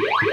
Yeah.